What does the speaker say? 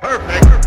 Perfect.